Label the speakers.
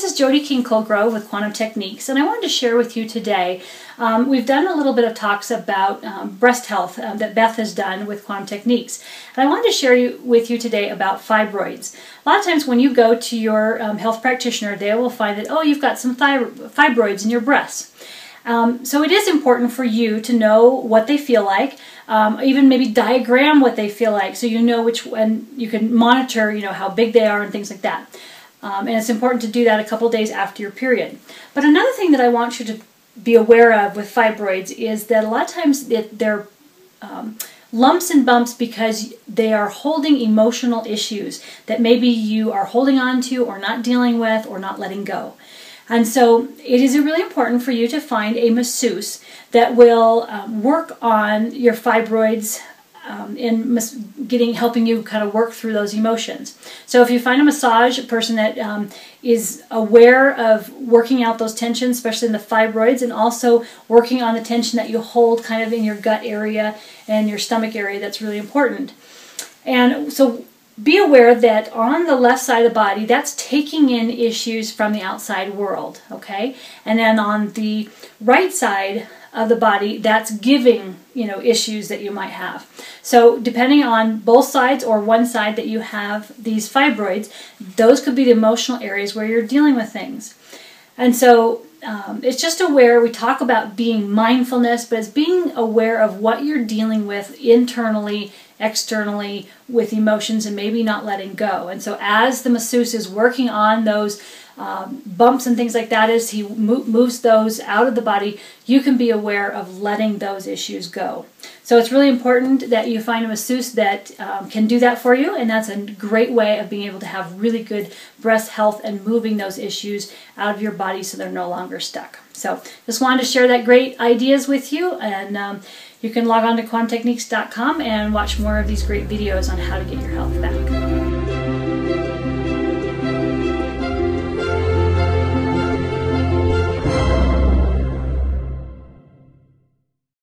Speaker 1: Jody King Colegrove with Quantum Techniques, and I wanted to share with you today. Um, we've done a little bit of talks about um, breast health um, that Beth has done with Quantum Techniques, and I wanted to share you, with you today about fibroids. A lot of times when you go to your um, health practitioner, they will find that, oh, you've got some fibroids in your breasts. Um, so it is important for you to know what they feel like, um, even maybe diagram what they feel like, so you know which and you can monitor, you know, how big they are and things like that. Um, and it's important to do that a couple days after your period. But another thing that I want you to be aware of with fibroids is that a lot of times they're um, lumps and bumps because they are holding emotional issues that maybe you are holding on to or not dealing with or not letting go. And so it is really important for you to find a masseuse that will um, work on your fibroids um, in getting helping you kind of work through those emotions. So if you find a massage person that um, is aware of working out those tensions, especially in the fibroids, and also working on the tension that you hold kind of in your gut area and your stomach area, that's really important. And so be aware that on the left side of the body, that's taking in issues from the outside world, okay? And then on the right side of the body, that's giving, you know, issues that you might have. So depending on both sides or one side that you have these fibroids, those could be the emotional areas where you're dealing with things. And so um, it's just aware, we talk about being mindfulness, but it's being aware of what you're dealing with internally externally with emotions and maybe not letting go. And so, as the masseuse is working on those um, bumps and things like that, as he mo moves those out of the body, you can be aware of letting those issues go. So, it's really important that you find a masseuse that um, can do that for you, and that's a great way of being able to have really good breast health and moving those issues out of your body so they're no longer stuck. So, just wanted to share that great ideas with you and. Um, you can log on to quantumtechniques.com and watch more of these great videos on how to get your health back.